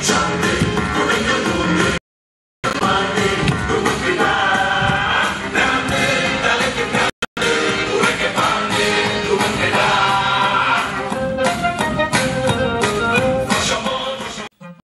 Jump.